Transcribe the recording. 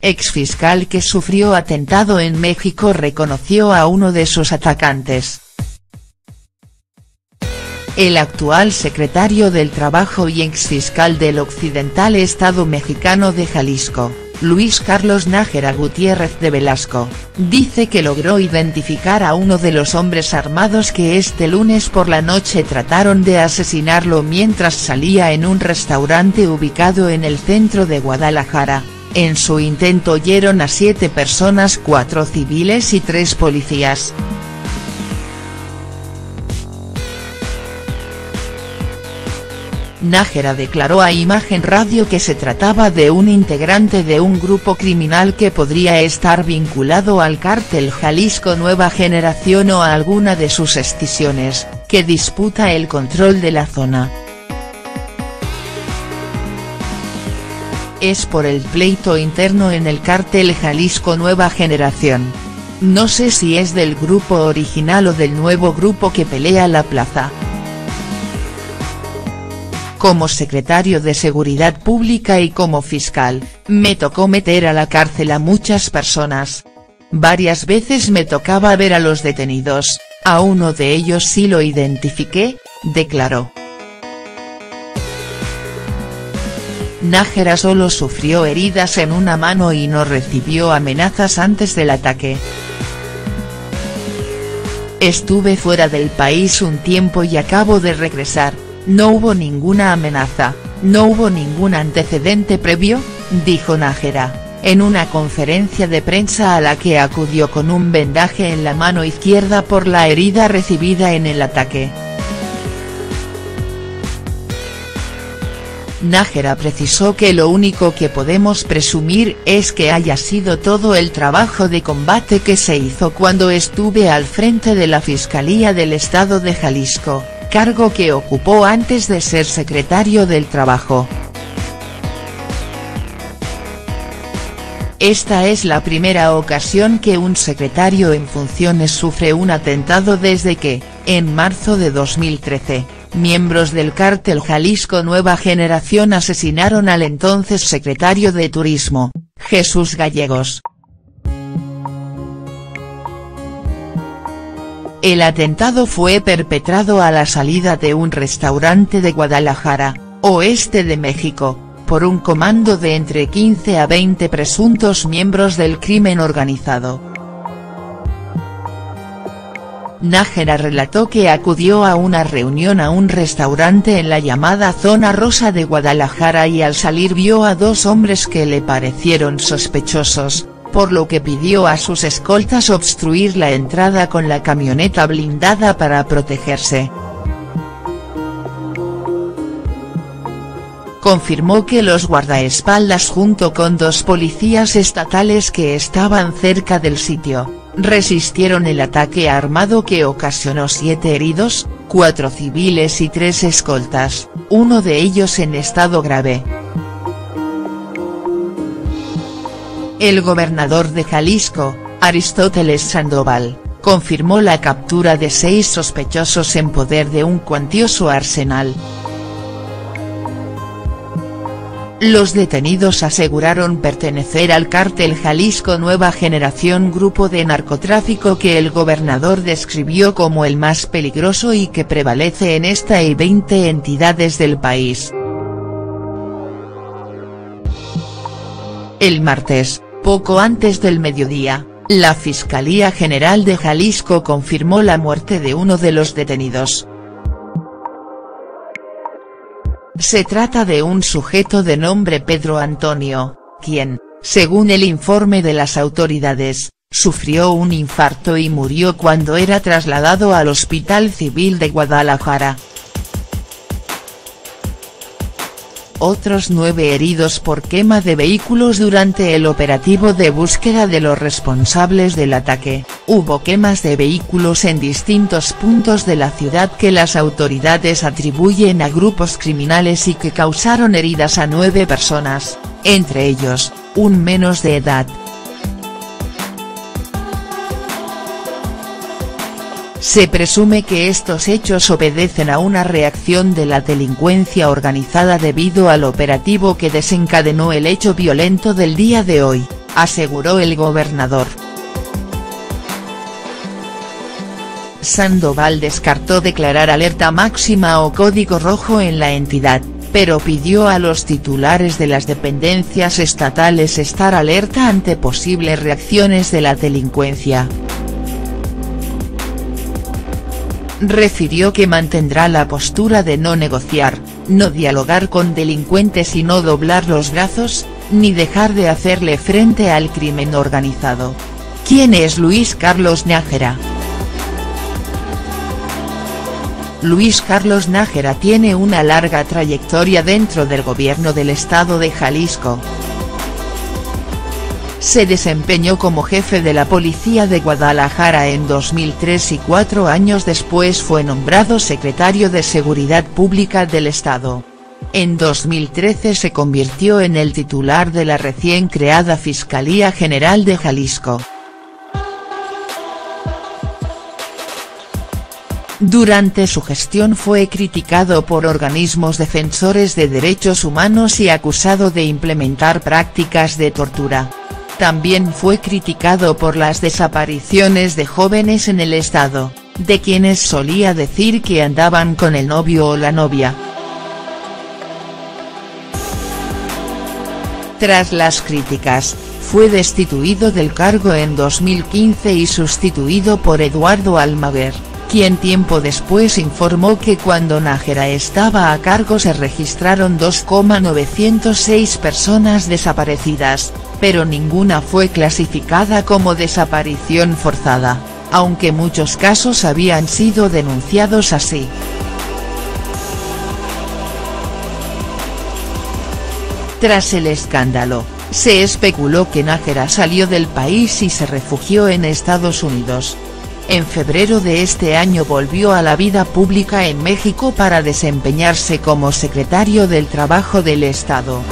exfiscal que sufrió atentado en México reconoció a uno de sus atacantes. El actual secretario del Trabajo y exfiscal del Occidental Estado Mexicano de Jalisco, Luis Carlos Nájera Gutiérrez de Velasco, dice que logró identificar a uno de los hombres armados que este lunes por la noche trataron de asesinarlo mientras salía en un restaurante ubicado en el centro de Guadalajara. En su intento oyeron a siete personas cuatro civiles y tres policías. Nájera declaró a Imagen Radio que se trataba de un integrante de un grupo criminal que podría estar vinculado al cártel Jalisco Nueva Generación o a alguna de sus escisiones, que disputa el control de la zona. Es por el pleito interno en el cártel Jalisco Nueva Generación. No sé si es del grupo original o del nuevo grupo que pelea la plaza. Como secretario de Seguridad Pública y como fiscal, me tocó meter a la cárcel a muchas personas. Varias veces me tocaba ver a los detenidos, a uno de ellos sí lo identifiqué, declaró. Nájera solo sufrió heridas en una mano y no recibió amenazas antes del ataque. Estuve fuera del país un tiempo y acabo de regresar, no hubo ninguna amenaza, no hubo ningún antecedente previo, dijo Nájera, en una conferencia de prensa a la que acudió con un vendaje en la mano izquierda por la herida recibida en el ataque. Nájera precisó que lo único que podemos presumir es que haya sido todo el trabajo de combate que se hizo cuando estuve al frente de la Fiscalía del Estado de Jalisco, cargo que ocupó antes de ser secretario del Trabajo. Esta es la primera ocasión que un secretario en funciones sufre un atentado desde que, en marzo de 2013, miembros del cártel Jalisco Nueva Generación asesinaron al entonces secretario de Turismo, Jesús Gallegos. El atentado fue perpetrado a la salida de un restaurante de Guadalajara, oeste de México, por un comando de entre 15 a 20 presuntos miembros del crimen organizado. Nájera relató que acudió a una reunión a un restaurante en la llamada Zona Rosa de Guadalajara y al salir vio a dos hombres que le parecieron sospechosos, por lo que pidió a sus escoltas obstruir la entrada con la camioneta blindada para protegerse. Confirmó que los guardaespaldas junto con dos policías estatales que estaban cerca del sitio, resistieron el ataque armado que ocasionó siete heridos, cuatro civiles y tres escoltas, uno de ellos en estado grave. El gobernador de Jalisco, Aristóteles Sandoval, confirmó la captura de seis sospechosos en poder de un cuantioso arsenal. Los detenidos aseguraron pertenecer al cártel Jalisco Nueva Generación grupo de narcotráfico que el gobernador describió como el más peligroso y que prevalece en esta y 20 entidades del país. El martes, poco antes del mediodía, la Fiscalía General de Jalisco confirmó la muerte de uno de los detenidos. Se trata de un sujeto de nombre Pedro Antonio, quien, según el informe de las autoridades, sufrió un infarto y murió cuando era trasladado al Hospital Civil de Guadalajara. otros nueve heridos por quema de vehículos durante el operativo de búsqueda de los responsables del ataque, hubo quemas de vehículos en distintos puntos de la ciudad que las autoridades atribuyen a grupos criminales y que causaron heridas a nueve personas, entre ellos, un menos de edad. Se presume que estos hechos obedecen a una reacción de la delincuencia organizada debido al operativo que desencadenó el hecho violento del día de hoy, aseguró el gobernador. Sandoval descartó declarar alerta máxima o código rojo en la entidad, pero pidió a los titulares de las dependencias estatales estar alerta ante posibles reacciones de la delincuencia. Refirió que mantendrá la postura de no negociar, no dialogar con delincuentes y no doblar los brazos, ni dejar de hacerle frente al crimen organizado. ¿Quién es Luis Carlos Nájera?. Luis Carlos Nájera tiene una larga trayectoria dentro del gobierno del estado de Jalisco. Se desempeñó como jefe de la policía de Guadalajara en 2003 y cuatro años después fue nombrado secretario de Seguridad Pública del Estado. En 2013 se convirtió en el titular de la recién creada Fiscalía General de Jalisco. Durante su gestión fue criticado por organismos defensores de derechos humanos y acusado de implementar prácticas de tortura. También fue criticado por las desapariciones de jóvenes en el estado, de quienes solía decir que andaban con el novio o la novia. Tras las críticas, fue destituido del cargo en 2015 y sustituido por Eduardo Almaguer quien tiempo después informó que cuando Nájera estaba a cargo se registraron 2,906 personas desaparecidas, pero ninguna fue clasificada como desaparición forzada, aunque muchos casos habían sido denunciados así. Tras el escándalo, se especuló que Nájera salió del país y se refugió en Estados Unidos, en febrero de este año volvió a la vida pública en México para desempeñarse como secretario del Trabajo del Estado.